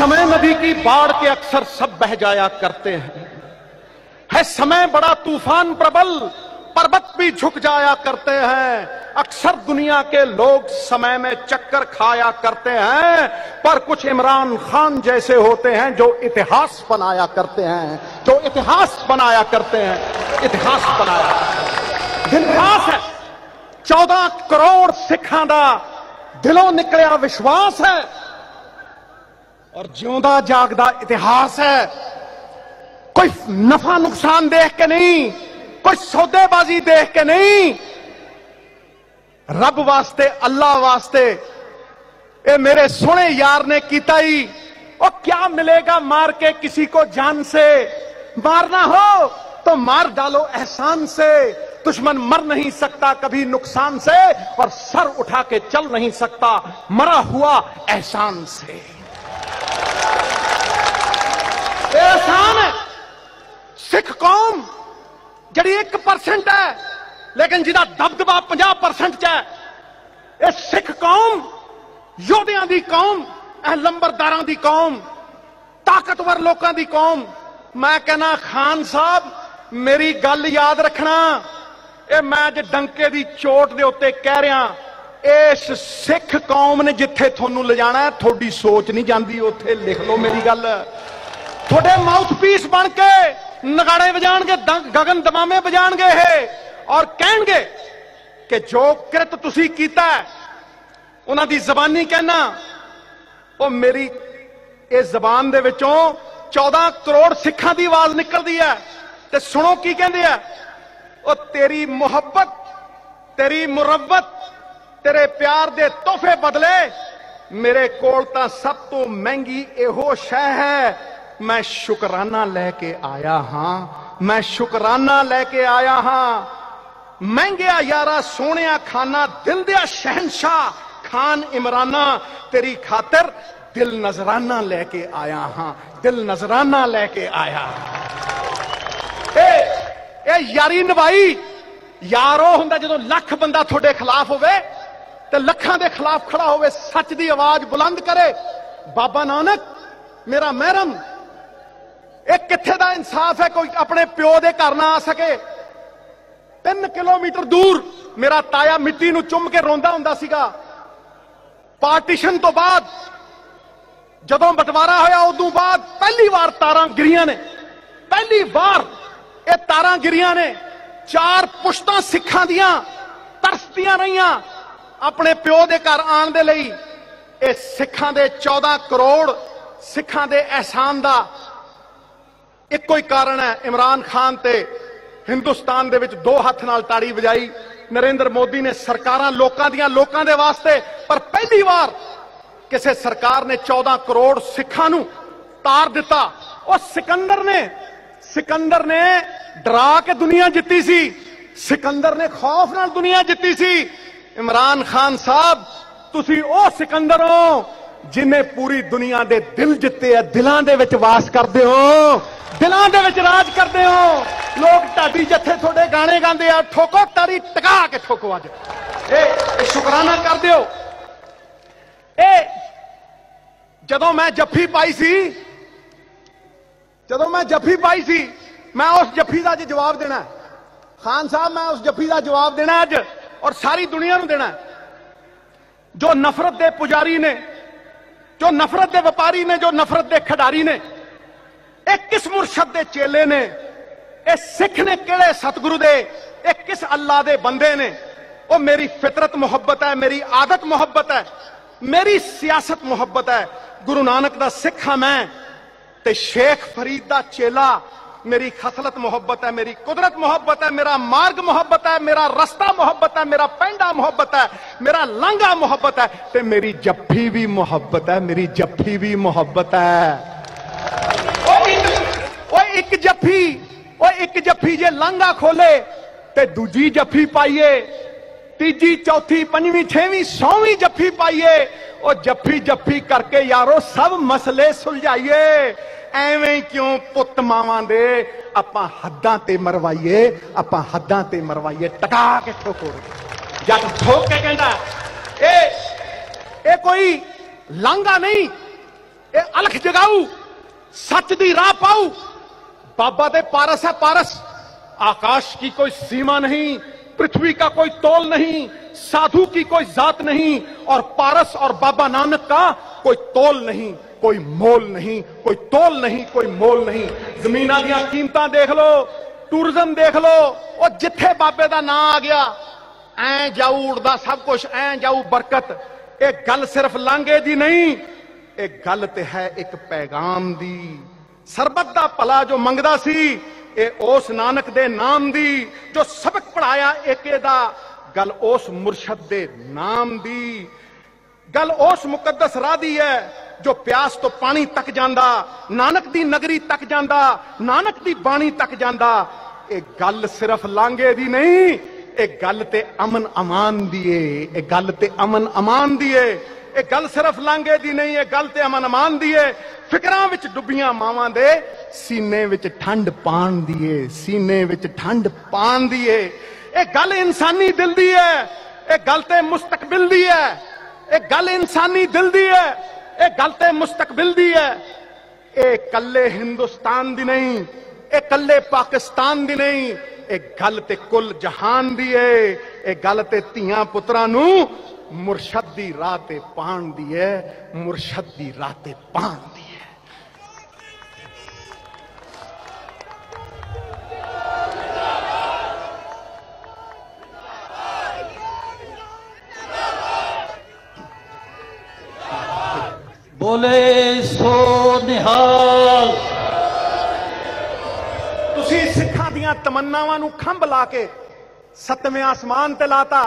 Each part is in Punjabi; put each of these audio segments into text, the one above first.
سمیں نبی کی باڑ کے اکثر سب بہ جایا کرتے ہیں۔ ہے سمیں بڑا طوفان پربل، پربت بھی جھک جایا کرتے ہیں۔ اکثر دنیا کے لوگ سمیں میں چکر کھایا کرتے ہیں۔ پر کچھ عمران خان جیسے ہوتے ہیں جو اتہاس بنایا کرتے ہیں۔ جو اتہاس بنایا کرتے ہیں۔ اتحاس بنایا دن خاص ہے۔ چودہ کروڑ سکھاندہ دلوں نکلیا وشواس ہے۔ اور جیوندہ جاگدہ اتحاس ہے۔ کوئی نفع نقصان دیکھ کے نہیں، کوئی سودے بازی دیکھ کے نہیں۔ رب واسطے، اللہ واسطے۔ اے میرے سونے یار نے کیتا ہی اور کیا ملے گا مار کے کسی کو جان سے؟ مارنا ہو تو مار ڈالو احسان سے۔ دشمن مر نہیں سکتا کبھی نقصان سے، اور سر اٹھا کے چل نہیں سکتا۔ مرا ہوا احسان سے۔ ਸਿੱਖ ਕੌਮ ਜਿਹੜੀ 1% ਹੈ, ਲੇਕਿਨ ਜਿਹਦਾ ਦਬਦਬਾ 50% ਚ ਹੈ, ਇਹ ਸਿੱਖ ਕੌਮ, ਯੋਧਿਆਂ ਦੀ ਕੌਮ, ਇਹ ਲੰਬਰਦਾਰਾਂ ਦੀ ਕੌਮ, ਤਾਕਤਵਰ ਲੋਕਾਂ ਦੀ ਕੌਮ। ਮੈਂ ਕਹਿੰਦਾ, ਖਾਨ ਸਾਹਿਬ, ਮੇਰੀ ਗੱਲ ਯਾਦ ਰੱਖਣਾ। ਇਹ ਮੈਂ ਅੱਜ ਡੰਕੇ ਦੀ ਚੋਟ ਦੇ ਉੱਤੇ ਕਹਿ ਰਿਹਾ। ਇਸ ਸਿੱਖ ਕੌਮ ਨੇ ਜਿੱਥੇ ਤੁਹਾਨੂੰ ਲਿਜਾਣਾ ਹੈ, ਤੁਹਾਡੀ ਸੋਚ ਨਹੀਂ ਜਾਂਦੀ, ਉੱਥੇ ਲਿਖ ਲਓ ਮੇਰੀ ਗੱਲ। ਤੁਹਾਡੇ ਮਾਊਥਪੀਸ ਬਣ ਕੇ ਨਗਾੜੇ ਵਜਾਣਗੇ ਦੰ- ਗਗਨ ਦਮਾਮੇ ਵਜਾਣਗੇ ਇਹ ਔਰ ਕਹਿਣਗੇ ਕਿ ਜੋ ਕਿਰਤ ਤੁਸੀਂ ਕੀਤਾ ਹੈ, ਉਹਨਾਂ ਦੀ ਜ਼ਬਾਨੀ ਕਹਿਣਾ ਉਹ ਮੇਰੀ ਇਹ ਜ਼ਬਾਨ ਦੇ ਵਿੱਚੋਂ 14 ਕਰੋੜ ਸਿੱਖਾਂ ਦੀ ਆਵਾਜ਼ ਨਿਕਲਦੀ ਹੈ ਤੇ ਸੁਣੋ ਕੀ ਕਹਿੰਦੇ ਆ ਉਹ ਤੇਰੀ ਮੁਹੱਬਤ ਤੇਰੀ ਮੁਰੱਬਤ ਤੇਰੇ ਪਿਆਰ ਦੇ ਤੋਹਫੇ ਬਦਲੇ ਮੇਰੇ ਕੋਲ ਤਾਂ ਸਭ ਤੋਂ ਮਹਿੰਗੀ ਇਹੋ ਸ਼ੈ ਹੈ ਮੈਂ ਸ਼ੁਕਰਾਨਾ ਲੈ ਕੇ ਆਇਆ ਹਾਂ। ਮੈਂ ਸ਼ੁਕਰਾਨਾ ਲੈ ਕੇ ਆਇਆ ਹਾਂ। ਮਹਿੰਗਿਆ ਯਾਰਾ ਸੋਹਣਿਆ ਖਾਨਾ, ਦਿਲ ਦਿਆ ਸ਼ਹਿਨशाह ਖਾਨ ਇਮਰਾਨਾ, ਤੇਰੀ ਖਾਤਰ ਦਿਲ ਨਜ਼ਰਾਨਾ ਲੈ ਕੇ ਆਇਆ ਹਾਂ। ਦਿਲ ਨਜ਼ਰਾਨਾ ਲੈ ਕੇ ਆਇਆ। ਇਹ ਇਹ ਯਾਰੀ ਨਿਭਾਈ। ਯਾਰ ਉਹ ਹੁੰਦਾ ਜਦੋਂ ਲੱਖ ਬੰਦਾ ਤੁਹਾਡੇ ਖਿਲਾਫ ਹੋਵੇ, ਤੇ ਲੱਖਾਂ ਦੇ ਖਿਲਾਫ ਖੜਾ ਹੋਵੇ, ਸੱਚ ਦੀ ਆਵਾਜ਼ ਬੁਲੰਦ ਕਰੇ। ਬਾਬਾ ਨਾਨਕ, ਮੇਰਾ ਮਹਿਰਮ ਇਹ ਕਿੱਥੇ ਦਾ ਇਨਸਾਫ ਹੈ ਕੋਈ ਆਪਣੇ ਪਿਓ ਦੇ ਘਰ ਨਾ ਆ ਸਕੇ? 3 ਕਿਲੋਮੀਟਰ ਦੂਰ ਮੇਰਾ ਤਾਇਆ ਮਿੱਟੀ ਨੂੰ ਚੁੰਮ ਕੇ ਰੋਂਦਾ ਹੁੰਦਾ ਸੀਗਾ। ਪਾਰਟੀਸ਼ਨ ਤੋਂ ਬਾਅਦ, ਜਦੋਂ ਬਟਵਾਰਾ ਹੋਇਆ, ਉਦੋਂ ਬਾਅਦ ਪਹਿਲੀ ਵਾਰ ਤਾਰਾਂ ਗਿਰੀਆਂ ਨੇ। ਪਹਿਲੀ ਵਾਰ ਇਹ ਤਾਰਾਂ ਗਿਰੀਆਂ ਨੇ। ਚਾਰ ਪੁਸ਼ਤਾਂ ਸਿੱਖਾਂ ਦੀਆਂ ਤਰਸਦੀਆਂ ਰਹੀਆਂ ਆਪਣੇ ਪਿਓ ਦੇ ਘਰ ਆਉਣ ਦੇ ਲਈ। ਇਹ ਸਿੱਖਾਂ ਦੇ 14 ਕਰੋੜ ਸਿੱਖਾਂ ਦੇ ਅਹਿਸਾਨ ਦਾ ਇੱਕੋ ਹੀ ਕਾਰਨ ਹੈ, ਇਮਰਾਨ ਖਾਨ ਤੇ ਹਿੰਦੁਸਤਾਨ ਦੇ ਵਿੱਚ ਦੋ ਹੱਥ ਨਾਲ ਤਾੜੀ ਵਜਾਈ। ਨਰਿੰਦਰ ਮੋਦੀ ਨੇ ਸਰਕਾਰਾਂ ਲੋਕਾਂ ਦੀਆਂ ਲੋਕਾਂ ਦੇ ਵਾਸਤੇ, ਪਰ ਪਹਿਲੀ ਵਾਰ ਕਿਸੇ ਸਰਕਾਰ ਨੇ 14 ਕਰੋੜ ਸਿੱਖਾਂ ਨੂੰ ਤਾਰ ਦਿੱਤਾ। ਉਹ ਸਿਕੰਦਰ ਨੇ ਸਿਕੰਦਰ ਨੇ ਡਰਾ ਕੇ ਦੁਨੀਆ ਜਿੱਤੀ ਸੀ। ਸਿਕੰਦਰ ਨੇ ਖੌਫ ਨਾਲ ਦੁਨੀਆ ਜਿੱਤੀ ਸੀ। ਇਮਰਾਨ ਖਾਨ ਸਾਹਿਬ, ਤੁਸੀਂ ਉਹ ਸਿਕੰਦਰ ਹੋ ਜਿਨੇ ਪੂਰੀ ਦੁਨੀਆ ਦੇ ਦਿਲ ਜਿੱਤੇ ਆ ਦਿਲਾਂ ਦੇ ਵਿੱਚ ਵਾਸ ਕਰਦੇ ਹੋ। ਦਿਲਾਂ ਦੇ ਵਿੱਚ ਰਾਜ ਕਰਦੇ ਹੋ। ਲੋਕ ਢਾਡੀ ਜੱਥੇ ਤੁਹਾਡੇ ਗਾਣੇ ਗਾਉਂਦੇ ਆ, ਠੋਕੋ ਤਾੜੀ ਟਿਕਾ ਕੇ ਠੋਕੋ ਅੱਜ। ਇਹ ਸ਼ੁਕਰਾਨਾ ਕਰਦੇ ਹੋ। ਇਹ ਜਦੋਂ ਮੈਂ ਜੱਫੀ ਪਾਈ ਸੀ, ਜਦੋਂ ਮੈਂ ਜੱਫੀ ਪਾਈ ਸੀ, ਮੈਂ ਉਸ ਜੱਫੀ ਦਾ ਅੱਜ ਜਵਾਬ ਦੇਣਾ ਖਾਨ ਸਾਹਿਬ, ਮੈਂ ਉਸ ਜੱਫੀ ਦਾ ਜਵਾਬ ਦੇਣਾ ਅੱਜ ਔਰ ਸਾਰੀ ਦੁਨੀਆ ਨੂੰ ਦੇਣਾ ਜੋ ਨਫ਼ਰਤ ਦੇ ਪੁਜਾਰੀ ਨੇ, ਜੋ ਨਫ਼ਰਤ ਦੇ ਵਪਾਰੀ ਨੇ, ਜੋ ਨਫ਼ਰਤ ਦੇ ਖਿਡਾਰੀ ਨੇ ਇਹ ਕਿਸ ਮੁਰਸ਼ਦ ਦੇ ਚੇਲੇ ਨੇ? ਇਹ ਸਿੱਖ ਨੇ ਕਿਹੜੇ ਸਤਿਗੁਰੂ ਦੇ? ਇਹ ਕਿਸ ਅੱਲਾ ਦੇ ਬੰਦੇ ਨੇ? ਉਹ ਮੇਰੀ ਫਿਤਰਤ ਮੁਹੱਬਤ ਹੈ, ਮੇਰੀ ਆਦਤ ਮੁਹੱਬਤ ਹੈ, ਮੇਰੀ ਸਿਆਸਤ ਮੁਹੱਬਤ ਹੈ। ਗੁਰੂ ਨਾਨਕ ਦਾ ਸਿੱਖ ਹਾਂ ਮੈਂ ਤੇ ਸ਼ੇਖ ਫਰੀਦ ਦਾ ਚੇਲਾ ਮੇਰੀ ਖਸਲਤ ਮੁਹੱਬਤ ਹੈ, ਮੇਰੀ ਕੁਦਰਤ ਮੁਹੱਬਤ ਹੈ, ਮੇਰਾ ਮਾਰਗ ਮੁਹੱਬਤ ਹੈ, ਮੇਰਾ ਰਸਤਾ ਮੁਹੱਬਤ ਹੈ, ਮੇਰਾ ਪੈਂਡਾ ਮੁਹੱਬਤ ਹੈ, ਮੇਰਾ ਲਾਂਘਾ ਮੁਹੱਬਤ ਹੈ ਤੇ ਮੇਰੀ ਜੱਫੀ ਵੀ ਮੁਹੱਬਤ ਹੈ, ਮੇਰੀ ਜੱਫੀ ਵੀ ਮੁਹੱਬਤ ਹੈ। ਓਏ ਇੱਕ ਓਏ ਇੱਕ ਜੱਫੀ, ਓਏ ਇੱਕ ਜੱਫੀ ਜੇ ਲਾਂਘਾ ਖੋਲੇ ਤੇ ਦੂਜੀ ਜੱਫੀ ਪਾਈਏ, ਤੀਜੀ, ਚੌਥੀ, ਪੰਜਵੀਂ, ਛੇਵੀਂ, ਸੌਵੀਂ ਜੱਫੀ ਪਾਈਏ, ਉਹ ਜੱਫੀ ਜੱਫੀ ਕਰਕੇ ਯਾਰੋ ਸਭ ਮਸਲੇ ਸੁਲਝਾਈਏ। ਐਵੇਂ ਕਿਉਂ ਪੁੱਤ ਮਾਵਾਂ ਦੇ ਆਪਾਂ ਹੱਦਾਂ ਤੇ ਮਰਵਾਈਏ, ਆਪਾਂ ਹੱਦਾਂ ਤੇ ਮਰਵਾਈਏ, ਟਕਾ ਕੇ ਠੋਕੋ ਜੱਟ ਠੋਕ ਕੇ ਕਹਿੰਦਾ ਇਹ ਕੋਈ ਲਾਂਗਾ ਨਹੀਂ, ਇਹ ਅਲਖ ਜਗਾਊ, ਸੱਚ ਦੀ ਰਾਹ ਪਾਊ। بابت پارس ہے پارس۔ آکاش کی کوئی سیما نہیں، پرتھوی کا کوئی تول نہیں، سادھو کی کوئی ذات نہیں، اور پارس اور بابا نانک کا کوئی تول نہیں، کوئی مول نہیں، کوئی تول نہیں، کوئی مول نہیں۔ زمین دیا قیمتہ دیکھ لو ٹورزم دیکھ لو اور جتھے بابے دا نام آ گیا۔ این جاؤ اڑدا سب کچھ، این جاؤ برکت۔ ایک گل صرف لانگے دی نہیں، ایک گل تے ہے ایک پیغام دی۔ ਸਰਬੱਤ ਦਾ ਭਲਾ ਜੋ ਮੰਗਦਾ ਸੀ, ਇਹ ਉਸ ਨਾਨਕ ਦੇ ਨਾਮ ਦੀ, ਜੋ ਸਬਕ ਪੜਾਇਆ ਏਕੇ ਦਾ, ਗੱਲ ਉਸ ਮੁਰਸ਼ਦ ਦੇ ਨਾਮ ਦੀ। ਗੱਲ ਉਸ ਮੁਕੱਦਸ ਰਾਹ ਦੀ ਹੈ, ਜੋ ਪਿਆਸ ਤੋਂ ਪਾਣੀ ਤੱਕ ਜਾਂਦਾ, ਨਾਨਕ ਦੀ ਨਗਰੀ ਤੱਕ ਜਾਂਦਾ, ਨਾਨਕ ਦੀ ਬਾਣੀ ਤੱਕ ਜਾਂਦਾ। ਇਹ ਗੱਲ ਸਿਰਫ ਲਾਂਗੇ ਦੀ ਨਹੀਂ, ਇਹ ਗੱਲ ਤੇ ਅਮਨ ਅਮਾਨ ਦੀ ਏ, ਇਹ ਗੱਲ ਤੇ ਅਮਨ ਅਮਾਨ ਦੀ ਏ। ਇਹ ਗੱਲ ਸਿਰਫ ਲਾਂਗੇ ਦੀ ਨਹੀਂ, ਇਹ ਗੱਲ ਤੇ ਅਮਨ ਅਮਾਨ ਦੀ ਏ। ਫਿਕਰਾਂ ਵਿੱਚ ਡੁੱਬੀਆਂ ਮਾਵਾਂ ਦੇ, ਸੀਨੇ ਵਿੱਚ ਠੰਡ ਪਾਣ ਦੀ ਏ, ਸੀਨੇ ਵਿੱਚ ਠੰਡ ਪਾਣ ਦੀ ਏ। ਇਹ ਗੱਲ ਇਨਸਾਨੀ ਦਿਲ ਦੀ ਏ, ਇਹ ਗੱਲ ਤੇ ਮੁਸਤਕਬਲ ਦੀ ਏ। ਇਹ ਗੱਲ ਇਨਸਾਨੀ ਦਿਲ ਦੀ ਹੈ ਇਹ ਗੱਲ ਤੇ ਮੁਸਤਕਬਲ ਦੀ ਹੈ ਇਹ ਕੱਲੇ ਹਿੰਦੁਸਤਾਨ ਦੀ ਨਹੀਂ, ਇਹ ਕੱਲੇ ਪਾਕਿਸਤਾਨ ਦੀ ਨਹੀਂ, ਇਹ ਗੱਲ ਤੇ ਕੁੱਲ ਜਹਾਨ ਦੀ ਏ। ਇਹ ਗੱਲ ਤੇ ਧੀਆਂ ਪੁੱਤਰਾਂ ਨੂੰ ਮੁਰਸ਼ਦ ਦੀ ਰਾਹ ਤੇ ਪਾਣ ਦੀ ਹੈ ਮੁਰਸ਼ਦ ਦੀ ਰਾਹ ਤੇ ਪਾਣ ਦੀ ਹੈ ਬੋਲੇ ਸੋ ਨਿਹਾਲ। ਤੁਸੀਂ ਸਿੱਖਾਂ ਦੀਆਂ ਤਮੰਨਾਵਾਂ ਨੂੰ ਖੰਭ ਲਾ ਕੇ ਸੱਤਵੇਂ ਆਸਮਾਨ ਤੇ ਲਾਤਾ।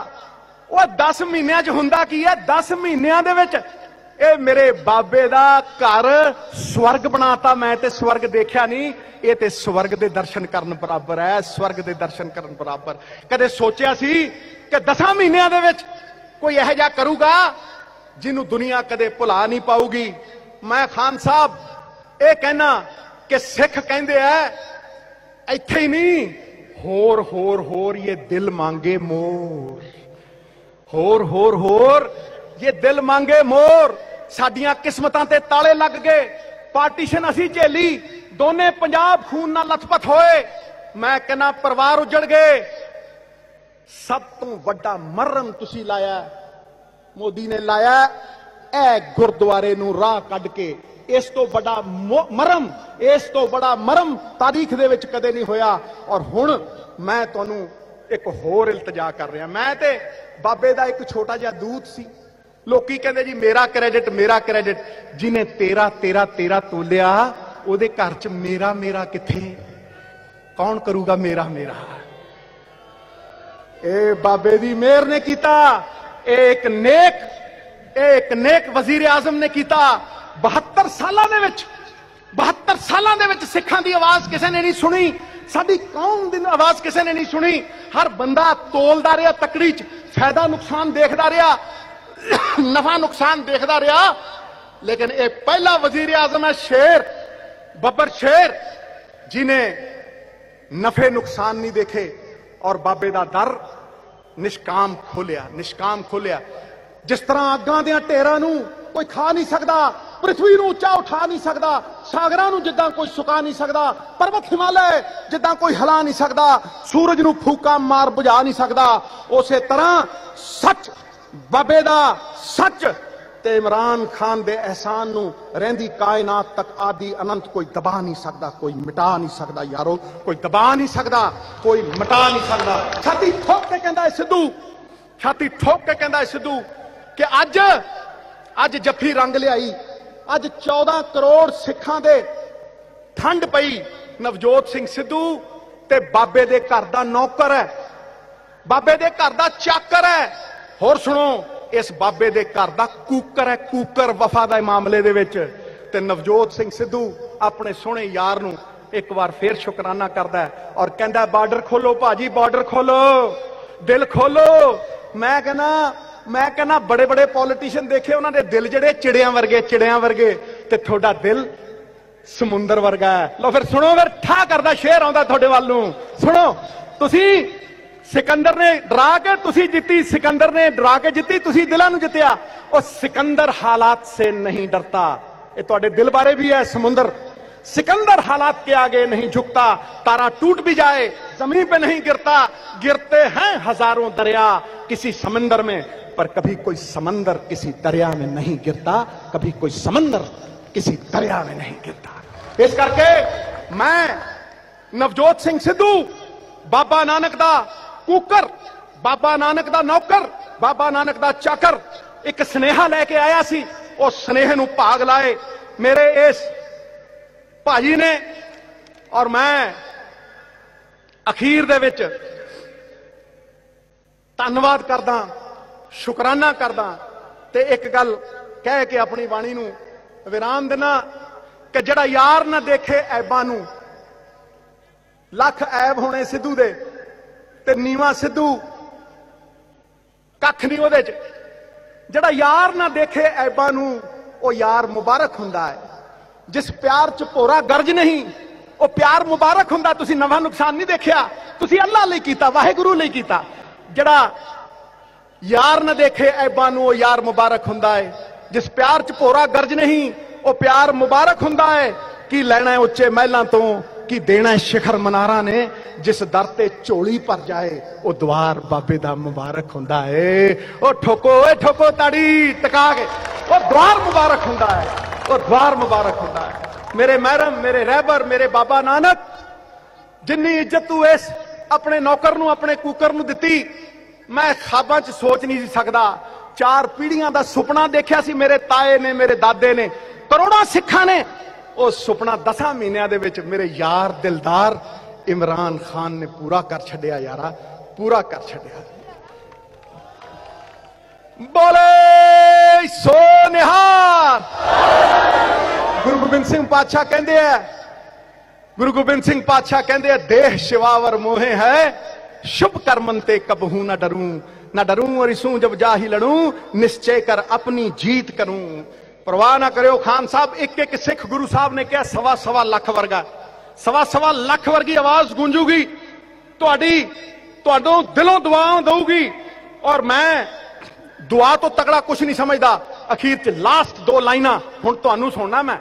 ਉਹ 10 ਮਹੀਨਿਆਂ 'ਚ ਹੁੰਦਾ ਕੀ ਹੈ? 10 ਮਹੀਨਿਆਂ ਦੇ ਵਿੱਚ ਇਹ ਮੇਰੇ ਬਾਬੇ ਦਾ ਘਰ ਸਵਰਗ ਬਣਾਤਾ ਮੈਂ ਤੇ ਸਵਰਗ ਦੇਖਿਆ ਨਹੀਂ। ਇਹ ਤੇ ਸਵਰਗ ਦੇ ਦਰਸ਼ਨ ਕਰਨ ਬਰਾਬਰ ਹੈ, ਸਵਰਗ ਦੇ ਦਰਸ਼ਨ ਕਰਨ ਬਰਾਬਰ। ਕਦੇ ਸੋਚਿਆ ਸੀ ਕਿ 10 ਮਹੀਨਿਆਂ ਦੇ ਵਿੱਚ ਕੋਈ ਇਹੋ ਜਿਹਾ ਕਰੂਗਾ ਜਿਹਨੂੰ ਦੁਨੀਆ ਕਦੇ ਭੁਲਾ ਨਹੀਂ ਪਾਊਗੀ। ਮੈਂ ਖਾਨ ਸਾਹਿਬ, ਇਹ ਕਹਿਣਾ ਕਿ ਸਿੱਖ ਕਹਿੰਦੇ ਆ, ਇੱਥੇ ਹੀ ਨਹੀਂ ਹੋਰ ਹੋਰ ਹੋਰ ਇਹ ਦਿਲ ਮੰਗੇ ਮੋਰ। ਹੋਰ ਹੋਰ ਹੋਰ। ਇਹ ਦਿਲ ਮੰਗੇ ਮੋਰ, ਸਾਡੀਆਂ ਕਿਸਮਤਾਂ ਤੇ ਤਾਲੇ ਲੱਗ ਗਏ। ਪਾਰਟੀਸ਼ਨ ਅਸੀਂ ਝੇਲੀ, ਦੋਨੇ ਪੰਜਾਬ ਖੂਨ ਨਾਲ ਲਥਪਥ ਹੋਏ। ਮੈਂ ਕਹਿੰਦਾ ਪਰਿਵਾਰ ਉਜੜ ਗਏ। ਸਭ ਤੋਂ ਵੱਡਾ ਮਰਮ ਤੁਸੀਂ ਲਾਇਆ, ਮੋਦੀ ਨੇ ਲਾਇਆ, ਇਹ ਗੁਰਦੁਆਰੇ ਨੂੰ ਰਾਹ ਕੱਢ ਕੇ। ਇਸ ਤੋਂ ਵੱਡਾ ਮਰਮ, ਇਸ ਤੋਂ ਬੜਾ ਮਰਮ ਤਾਰੀਖ ਦੇ ਵਿੱਚ ਕਦੇ ਨਹੀਂ ਹੋਇਆ। ਔਰ ਹੁਣ ਮੈਂ ਤੁਹਾਨੂੰ ਇੱਕ ਹੋਰ ਇਲਤਜਾ ਕਰ ਰਿਹਾ। ਮੈਂ ਤੇ ਬਾਬੇ ਦਾ ਇੱਕ ਛੋਟਾ ਜਿਹਾ ਦੂਤ ਸੀ। ਲੋਕੀ ਕਹਿੰਦੇ ਜੀ, ਮੇਰਾ ਕ੍ਰੈਡਿਟ ਮੇਰਾ ਕ੍ਰੈਡਿਟ ਜਿਹਨੇ ਤੇਰਾ ਤੇਰਾ ਤੇਰਾ ਤੋਲਿਆ, ਉਹਦੇ ਘਰ 'ਚ ਮੇਰਾ ਮੇਰਾ ਕਿੱਥੇ? ਕੌਣ ਕਰੂਗਾ ਮੇਰਾ ਮੇਰਾ? ਇਹ ਬਾਬੇ ਦੀ ਮਿਹਰ ਨੇ ਕੀਤਾ ਇਹ ਇੱਕ ਨੇਕ ਇਹ ਇੱਕ ਨੇਕ ਵਜ਼ੀਰ ਆਜ਼ਮ ਨੇ ਕੀਤਾ। 72 ਸਾਲਾਂ ਦੇ ਵਿੱਚ 72 ਸਾਲਾਂ ਦੇ ਵਿੱਚ ਸਿੱਖਾਂ ਦੀ ਆਵਾਜ਼ ਕਿਸੇ ਨੇ ਨਹੀਂ ਸੁਣੀ। ਸਾਡੀ ਕੌਮ ਦੀ ਆਵਾਜ਼ ਕਿਸੇ ਨੇ ਨਹੀਂ ਸੁਣੀ। ਹਰ ਬੰਦਾ ਤੋਲਦਾ ਰਿਹਾ ਤਕੜੀ 'ਚ, ਫਾਇਦਾ ਨੁਕਸਾਨ ਦੇਖਦਾ ਰਿਹਾ, ਨਫਾ ਨੁਕਸਾਨ ਦੇਖਦਾ ਰਿਹਾ। ਲੇਕਿਨ ਇਹ ਪਹਿਲਾ ਵਜ਼ੀਰ ਆਜ਼ਮ ਹੈ ਸ਼ੇਰ, ਬੱਬਰ ਸ਼ੇਰ, ਜਿਨੇ ਨਫੇ ਨੁਕਸਾਨ ਨਹੀਂ ਦੇਖੇ ਔਰ ਬਾਬੇ ਦਾ ਦਰ ਨਿਸ਼ਕਾਮ ਖੋਲਿਆ ਨਿਸ਼ਕਾਮ ਖੋਲਿਆ। ਜਿਸ ਤਰ੍ਹਾਂ ਅੱਗਾਂ ਦੇ ਢੇਰਾਂ ਨੂੰ ਕੋਈ ਖਾ ਨਹੀਂ ਸਕਦਾ ਪ੍ਰਿਥਵੀ ਨੂੰ ਉੱਚਾ ਉਠਾ ਨਹੀਂ ਸਕਦਾ, ਸਾਗਰਾਂ ਨੂੰ ਜਿੱਦਾਂ ਕੋਈ ਸੁਕਾ ਨਹੀਂ ਸਕਦਾ, ਪਰਬਤ ਹਿਮਾਲੈ ਜਿੱਦਾਂ ਕੋਈ ਹਿਲਾ ਨਹੀਂ ਸਕਦਾ, ਸੂਰਜ ਨੂੰ ਫੂਕਾ ਮਾਰ ਬੁਝਾ ਨਹੀਂ ਸਕਦਾ। ਉਸੇ ਤਰ੍ਹਾਂ ਸੱਚ, ਬਾਬੇ ਦਾ ਸੱਚ ਤੇ ਇਮਰਾਨ ਖਾਨ ਦੇ ਅਹਿਸਾਨ ਨੂੰ ਰਹਿੰਦੀ ਕਾਇਨਾਤ ਤੱਕ ਆਦੀ ਅਨੰਤ ਕੋਈ ਦਬਾ ਨਹੀਂ ਸਕਦਾ, ਕੋਈ ਮਿਟਾ ਨਹੀਂ ਸਕਦਾ, ਯਾਰੋ, ਕੋਈ ਦਬਾ ਨਹੀਂ ਸਕਦਾ, ਕੋਈ ਮਿਟਾ ਨਹੀਂ ਸਕਦਾ। ਛਾਤੀ ਠੋਕ ਕੇ ਕਹਿੰਦਾ ਇਹ ਸਿੱਧੂ, ਛਾਤੀ ਠੋਕ ਕੇ ਕਹਿੰਦਾ ਇਹ ਸਿੱਧੂ ਕਿ ਅੱਜ ਅੱਜ ਜੱਫੀ ਰੰਗ ਲਿਆਈ ਅੱਜ 14 ਕਰੋੜ ਸਿੱਖਾਂ ਦੇ ਠੰਡ ਪਈ, ਨਵਜੋਤ ਸਿੰਘ ਸਿੱਧੂ ਤੇ ਬਾਬੇ ਦੇ ਘਰ ਦਾ ਨੌਕਰ ਹੈ। ਬਾਬੇ ਦੇ ਘਰ ਦਾ ਚਾਕਰ ਹੈ। ਹੋਰ ਸੁਣੋ, ਇਸ ਬਾਬੇ ਦੇ ਘਰ ਦਾ ਕੂਕਰ ਹੈ, ਕੂਕਰ ਵਫਾ ਦਾ ਮਾਮਲੇ ਦੇ ਵਿੱਚ। ਤੇ ਨਵਜੋਤ ਸਿੰਘ ਸਿੱਧੂ ਆਪਣੇ ਸੋਹਣੇ ਯਾਰ ਨੂੰ ਇੱਕ ਵਾਰ ਫੇਰ ਸ਼ੁਕਰਾਨਾ ਕਰਦਾ ਔਰ ਕਹਿੰਦਾ, ਬਾਰਡਰ ਖੋਲੋ ਭਾਜੀ, ਬਾਰਡਰ ਖੋਲੋ, ਦਿਲ ਖੋਲੋ। ਮੈਂ ਕਹਿੰਦਾ ਮੈਂ ਕਹਿੰਦਾ ਬੜੇ ਬੜੇ ਪੋਲੀਟੀਸ਼ੀਅਨ ਦੇਖੇ ਉਹਨਾਂ ਦੇ ਦਿਲ ਜਿਹੜੇ ਚਿੜਿਆਂ ਵਰਗੇ ਚਿੜਿਆਂ ਵਰਗੇ ਤੇ ਤੁਹਾਡਾ ਦਿਲ ਸਮੁੰਦਰ ਵਰਗਾ ਹੈ ਲਓ ਫਿਰ ਸੁਣੋ ਫਿਰ ਠਾ ਕਰਦਾ ਸ਼ੇਰ ਆਉਂਦਾ ਤੁਹਾਡੇ ਵੱਲ ਨੂੰ ਸੁਣੋ ਤੁਸੀਂ ਸਿਕੰਦਰ ਨੇ ਡਰਾ ਕੇ ਤੁਸੀਂ ਜਿੱਤੀ ਸਿਕੰਦਰ ਨੇ ਡਰਾ ਕੇ ਜਿੱਤੀ ਤੁਸੀਂ ਦਿਲਾਂ ਨੂੰ ਜਿੱਤਿਆ ਉਹ ਸਿਕੰਦਰ ਹਾਲਾਤ ਸੇ ਨਹੀਂ ਡਰਤਾ ਇਹ ਤੁਹਾਡੇ ਦਿਲ ਬਾਰੇ ਵੀ ਹੈ ਸਮੁੰਦਰ सिकंदर हालात के आगे नहीं झुकता तारा टूट भी जाए जमीन पे नहीं गिरता गिरते हैं हजारों दरिया किसी समंदर में पर कभी कोई समंदर किसी दरिया में नहीं गिरता कभी कोई समंदर किसी दरिया में नहीं गिरता इस करके मैं नवजोत सिंह सिद्धू बाबा नानक दा कुकर बाबा नानक दा नौकर बाबा नानक दा चाकर ਇੱਕ ਸਨੇਹਾ ਲੈ ਕੇ ਆਇਆ ਸੀ ਉਹ ਸਨੇਹ ਨੂੰ ਭਾਗ ਲਾਏ ਮੇਰੇ ਇਸ ਭਾਜੀ ਨੇ ਔਰ ਮੈਂ ਅਖੀਰ ਦੇ ਵਿੱਚ ਧੰਨਵਾਦ ਕਰਦਾ ਸ਼ੁਕਰਾਨਾ ਕਰਦਾ ਤੇ ਇੱਕ ਗੱਲ ਕਹਿ ਕੇ ਆਪਣੀ ਬਾਣੀ ਨੂੰ ਵਿਰਾਮ ਦੇਣਾ ਕਿ ਜਿਹੜਾ ਯਾਰ ਨਾ ਦੇਖੇ ਐਬਾਂ ਨੂੰ, ਲੱਖ ਐਬ ਹੋਣੇ ਸਿੱਧੂ ਦੇ ਤੇ ਨੀਵਾ ਸਿੱਧੂ ਕੱਖ ਨਹੀਂ ਉਹਦੇ ਚ। ਜਿਹੜਾ ਯਾਰ ਨਾ ਦੇਖੇ ਐਬਾਂ ਨੂੰ, ਉਹ ਯਾਰ ਮੁਬਾਰਕ ਹੁੰਦਾ ਹੈ। ਜਿਸ ਪਿਆਰ ਚ ਭੋਰਾ ਗਰਜ ਨਹੀਂ, ਉਹ ਪਿਆਰ ਮੁਬਾਰਕ ਹੁੰਦਾ। ਤੁਸੀਂ ਨਵਾਂ ਨੁਕਸਾਨ ਨਹੀਂ ਦੇਖਿਆ। ਤੁਸੀਂ ਅੱਲਾ ਲਈ ਕੀਤਾ, ਵਾਹਿਗੁਰੂ ਲਈ ਕੀਤਾ। ਜਿਹੜਾ ਯਾਰ ਨਾ ਦੇਖੇ ਐਬਾਂ ਨੂੰ, ਉਹ ਯਾਰ ਮੁਬਾਰਕ ਹੁੰਦਾ ਹੈ ਜਿਸ ਪਿਆਰ ਚ ਭੋਰਾ ਗਰਜ ਨਹੀਂ, ਉਹ ਪਿਆਰ ਮੁਬਾਰਕ ਹੁੰਦਾ ਹੈ ਕੀ ਲੈਣਾ ਉੱਚੇ ਮਹਿਲਾਂ ਤੋਂ, ਕੀ ਦੇਣਾ ਸ਼ਿਖਰ ਮਨਾਰਾ ਨੇ। ਜਿਸ ਦਰ ਤੇ ਝੋਲੀ ਭਰ ਜਾਏ, ਉਹ ਦਵਾਰ ਬਾਬੇ ਦਾ ਮੁਬਾਰਕ ਹੁੰਦਾ ਹੈ ਉਹ ਠੋਕੋ ਏ ਠੋਕੋ ਤਾੜੀ, ਟਕਾ ਕੇ। ਉਹ ਦਵਾਰ ਮੁਬਾਰਕ ਹੁੰਦਾ ਹੈ ਉਹ ਦਵਾਰ ਮੁਬਾਰਕ ਹੁੰਦਾ ਹੈ ਮੇਰੇ ਮਹਿਰਮ ਮੇਰੇ ਰਹਿਬਰ, ਮੇਰੇ ਬਾਬਾ ਨਾਨਕ, ਜਿੰਨੀ ਇੱਜ਼ਤ ਤੂੰ ਇਸ ਆਪਣੇ ਨੌਕਰ ਨੂੰ, ਆਪਣੇ ਕੂਕਰ ਨੂੰ ਦਿੱਤੀ ਮੈਂ ਖਾਬਾਂ 'ਚ ਸੋਚ ਨਹੀਂ ਸੀ ਸਕਦਾ। ਚਾਰ ਪੀੜ੍ਹੀਆਂ ਦਾ ਸੁਪਨਾ ਦੇਖਿਆ ਸੀ, ਮੇਰੇ ਤਾਏ ਨੇ, ਮੇਰੇ ਦਾਦੇ ਨੇ। ਕਰੋੜਾਂ ਸਿੱਖਾਂ ਨੇ। ਉਹ ਸੁਪਨਾ 10 ਮਹੀਨਿਆਂ ਦੇ ਵਿੱਚ ਮੇਰੇ ਯਾਰ ਦਿਲਦਾਰ ਇਮਰਾਨ ਖਾਨ ਨੇ ਪੂਰਾ ਕਰ ਛੱਡਿਆ ਯਾਰਾ, ਪੂਰਾ ਕਰ ਛੱਡਿਆ। ਬੋਲੇ ਸੋ ਨਿਹਾਰ ਗੁਰੂ ਗੋਬਿੰਦ ਸਿੰਘ ਪਾਤਸ਼ਾਹ ਕਹਿੰਦੇ ਆ, ਗੁਰੂ ਗੋਬਿੰਦ ਸਿੰਘ ਪਾਤਸ਼ਾਹ ਕਹਿੰਦੇ ਆ, ਦੇਹ ਸ਼ਿਵਾਵਰ ਮੋਹੇ ਹੈ शुभ कर्मन ते कबहू न डरूं न डरूं और इसू जब जा ही लड़ूं निश्चय कर अपनी जीत करूं परवाह ना करियो खान साहब एक एक सिख गुरु साहब ने ਕਿਹਾ ਸਵਾ ਸਵਾ ਲੱਖ ਵਰਗਾ ਸਵਾ ਸਵਾ ਲੱਖ ਵਰਗੀ ਆਵਾਜ਼ ਗੂੰਜੂਗੀ ਤੁਹਾਡੀ ਤੁਹਾਨੂੰ ਦਿਲੋਂ ਦੁਆਵਾਂ ਦਊਗੀ ਔਰ ਮੈਂ ਦੁਆ ਤੋਂ ਤਕੜਾ ਕੁਝ ਨਹੀਂ ਸਮਝਦਾ ਅਖੀਰ ਚ ਲਾਸਟ ਦੋ ਲਾਈਨਾਂ ਹੁਣ ਤੁਹਾਨੂੰ ਸੁਣਨਾ ਮੈਂ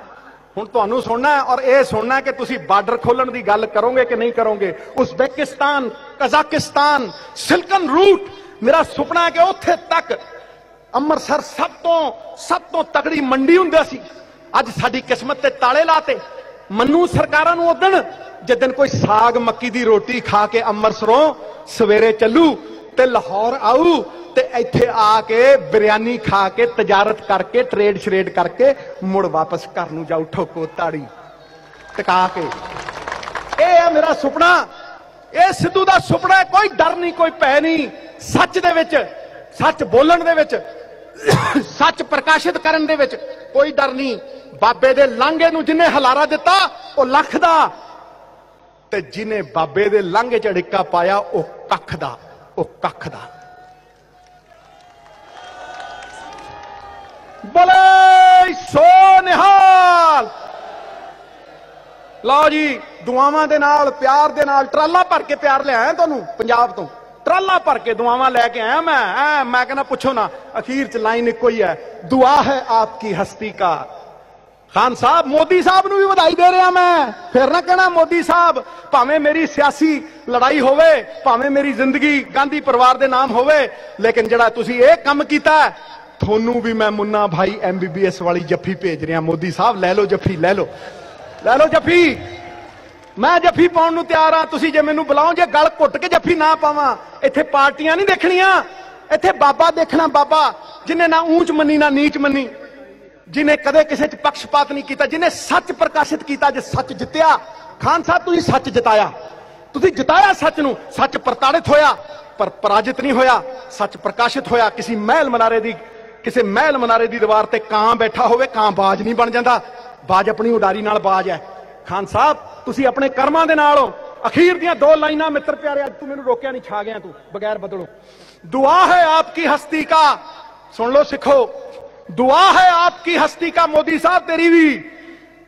ਹੁਣ ਤੁਹਾਨੂੰ ਸੁਣਨਾ ਹੈ ਔਰ ਇਹ ਸੁਣਨਾ ਹੈ ਕਿ ਤੁਸੀਂ ਬਾਰਡਰ ਖੋਲਣ ਦੀ ਗੱਲ ਕਰੋਗੇ ਕਿ ਨਹੀਂ ਕਰੋਗੇ। ਉਜ਼ਬੇਕਿਸਤਾਨ, ਕਜ਼ਾਕਿਸਤਾਨ, ਸਿਲਕਨ ਰੂਟ, ਮੇਰਾ ਸੁਪਨਾ ਹੈ ਕਿ ਉੱਥੇ ਤੱਕ ਅੰਮ੍ਰਿਤਸਰ ਸਭ ਤੋਂ ਸਭ ਤੋਂ ਤਕੜੀ ਮੰਡੀ ਹੁੰਦਾ ਸੀ। ਅੱਜ ਸਾਡੀ ਕਿਸਮਤ ਤੇ ਤਾਲੇ ਲਾਤੇ। ਮੰਨੂ ਸਰਕਾਰਾਂ ਨੂੰ ਉਦਣ ਜਿੱਦਨ ਕੋਈ ਸਾਗ ਮੱਕੀ ਦੀ ਰੋਟੀ ਖਾ ਕੇ ਅੰਮ੍ਰਿਤਸਰੋਂ ਸਵੇਰੇ ਚੱਲੂ ਤੇ ਲਾਹੌਰ ਆਊ ਤੇ ਇੱਥੇ ਆ ਕੇ ਬਿਰਿਆਨੀ ਖਾ ਕੇ, ਤਜਾਰਤ ਕਰਕੇ ਟ੍ਰੇਡ ਸ਼ਰੇਡ ਕਰਕੇ ਮੁੜ ਵਾਪਸ ਘਰ ਨੂੰ ਜਾਊ ਠੋਕੋ ਤਾੜੀ। ਟਿਕਾ ਕੇ। ਇਹ ਆ ਮੇਰਾ ਸੁਪਨਾ। ਇਹ ਸਿੱਧੂ ਦਾ ਸੁਪਨਾ ਕੋਈ ਡਰ ਨਹੀਂ, ਕੋਈ ਭੈ ਨਹੀਂ। ਸੱਚ ਦੇ ਵਿੱਚ, ਸੱਚ ਬੋਲਣ ਦੇ ਵਿੱਚ, ਸੱਚ ਪ੍ਰਕਾਸ਼ਿਤ ਕਰਨ ਦੇ ਵਿੱਚ ਕੋਈ ਡਰ ਨਹੀਂ। ਬਾਬੇ ਦੇ ਲਾਂਘੇ ਨੂੰ ਜਿਨੇ ਹਲਾਰਾ ਦਿੱਤਾ, ਉਹ ਲੱਖ ਦਾ। ਤੇ ਜਿਨੇ ਬਾਬੇ ਦੇ ਲਾਂਘੇ ਚ ਅੜਿੱਕਾ ਪਾਇਆ, ਉਹ ਕੱਖ ਦਾ। ਉਹ ਕੱਖ ਦਾ ਬੋਲੇ ਸੋ ਨਿਹਾਲ ਲਓ ਜੀ ਦੁਆਵਾਂ ਦੇ ਨਾਲ ਪਿਆਰ ਦੇ ਨਾਲ ਟਰਾਲਾ ਭਰ ਕੇ ਪਿਆਰ ਲਿਆਇਆ ਤੁਹਾਨੂੰ ਪੰਜਾਬ ਤੋਂ ਟਰਾਲਾ ਭਰ ਕੇ ਦੁਆਵਾਂ ਲੈ ਕੇ ਆਇਆ ਮੈਂ ਐ ਮੈਂ ਕਹਿੰਦਾ ਪੁੱਛੋ ਨਾ ਅਖੀਰ ਚ ਲਾਈਨ ਇੱਕੋ ਹੀ ਹੈ ਦੁਆ ਹੈ ਆਪਕੀ ਹਸਤੀ ਕਾ ਖਾਨ ਸਾਹਿਬ, ਮੋਦੀ ਸਾਹਿਬ ਨੂੰ ਵੀ ਵਧਾਈ ਦੇ ਰਿਹਾ ਮੈਂ। ਫਿਰ ਨਾ ਕਹਿਣਾ ਮੋਦੀ ਸਾਹਿਬ, ਭਾਵੇਂ ਮੇਰੀ ਸਿਆਸੀ ਲੜਾਈ ਹੋਵੇ, ਭਾਵੇਂ ਮੇਰੀ ਜ਼ਿੰਦਗੀ ਗਾਂਧੀ ਪਰਿਵਾਰ ਦੇ ਨਾਮ ਹੋਵੇ, ਲੇਕਿਨ ਜਿਹੜਾ ਤੁਸੀਂ ਇਹ ਕੰਮ ਕੀਤਾ ਤੁਹਾਨੂੰ ਵੀ ਮੈਂ ਮੁੰਨਾ ਭਾਈ ਐਮਬੀਬੀਐਸ ਵਾਲੀ ਜੱਫੀ ਭੇਜ ਰਿਹਾ, ਮੋਦੀ ਸਾਹਿਬ, ਲੈ ਲਓ ਜੱਫੀ, ਲੈ ਲਓ। ਲੈ ਲਓ ਜੱਫੀ। ਮੈਂ ਜੱਫੀ ਪਾਉਣ ਨੂੰ ਤਿਆਰ ਆ ਤੁਸੀਂ ਜੇ ਮੈਨੂੰ ਬੁਲਾਓ, ਜੇ ਗਲ ਘੁੱਟ ਕੇ ਜੱਫੀ ਨਾ ਪਾਵਾਂ, ਇੱਥੇ ਪਾਰਟੀਆਂ ਨਹੀਂ ਦੇਖਣੀਆਂ। ਇੱਥੇ ਬਾਬਾ ਦੇਖਣਾ ਬਾਬਾ, ਜਿਨੇ ਨਾ ਊਂਚ ਮੰਨੀ, ਨਾ ਨੀਚ ਮੰਨੀ। ਜਿਨੇ ਕਦੇ ਕਿਸੇ ਚ ਪੱਖਪਾਤ ਨਹੀਂ ਕੀਤਾ ਜਿਨੇ ਸੱਚ ਪ੍ਰਕਾਸ਼ਿਤ ਕੀਤਾ ਜੇ ਸੱਚ ਜਿੱਤਿਆ ਖਾਨ ਸਾਹਿਬ ਤੁਸੀਂ ਸੱਚ ਜਿਤਾਇਆ ਤੁਸੀਂ ਜਿਤਾਇਆ ਸੱਚ ਨੂੰ ਸੱਚ ਪ੍ਰਤਾੜਿਤ ਹੋਇਆ ਪਰ ਪਰਾਜਿਤ ਨਹੀਂ ਹੋਇਆ ਸੱਚ ਪ੍ਰਕਾਸ਼ਿਤ ਹੋਇਆ ਕਿਸੇ ਮਹਿਲ ਮਨਾਰੇ ਦੀ ਕਿਸੇ ਮਹਿਲ ਮਨਾਰੇ ਦੀ ਦੀਵਾਰ ਤੇ ਕਾਂ ਬੈਠਾ ਹੋਵੇ ਕਾਂ ਬਾਜ ਨਹੀਂ ਬਣ ਜਾਂਦਾ ਬਾਜ ਆਪਣੀ ਉਡਾਰੀ ਨਾਲ ਬਾਜ ਹੈ ਖਾਨ ਸਾਹਿਬ ਤੁਸੀਂ ਆਪਣੇ ਕਰਮਾਂ ਦੇ ਨਾਲ ਹੋ ਅਖੀਰ ਦੀਆਂ ਦੋ ਲਾਈਨਾਂ ਮਿੱਤਰ ਪਿਆਰੇ ਅੱਜ ਤੂੰ ਮੈਨੂੰ ਰੋਕਿਆ ਨਹੀਂ ਛਾ ਗਿਆ ਤੂੰ ਬਗੈਰ ਬਦਲੋ ਦੁਆ ਹੈ ਆਪਕੀ ਹਸਤੀ ਕਾ ਸੁਣ ਲਓ ਸਿੱਖੋ دعا ہے آپ کی ہستی کا مودی صاحب تیری بھی۔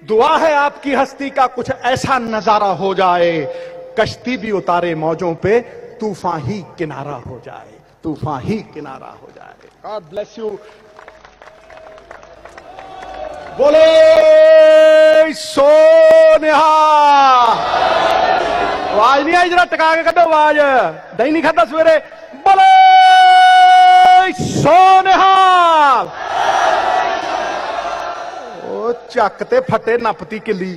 دعا ہے آپ کی ہستی کا کچھ ایسا نظارہ ہو جائے۔ کشتی بھی اتارے موجوں پہ توفاں ہی کنارہ ہو جائے۔ طوفان ہی کنارہ ہو جائے۔ God bless you. بولے سو نہا آواز نہیں آئی جرا ٹکا کے کدو آواز۔ دہی نہیں کھتا سویرے۔ بولے سو نہا ਉਹ ਚੱਕ ਤੇ ਫੱਟੇ ਨੱਪਤੀ ਕਿੱਲੀ।